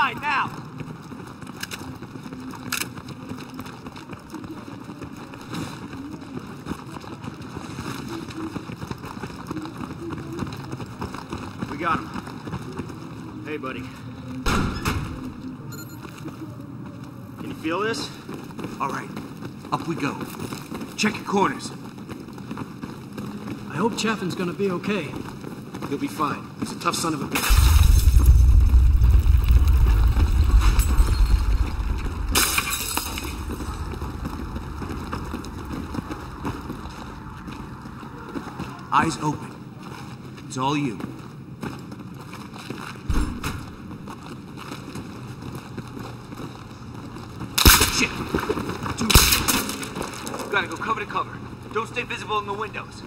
side now. We got him. Hey, buddy. Can you feel this? All right, up we go. Check your corners. I hope Chaffin's gonna be okay. He'll be fine. He's a tough son of a bitch. Eyes open. It's all you. Shit! Two. Gotta go cover to cover. Don't stay visible in the windows.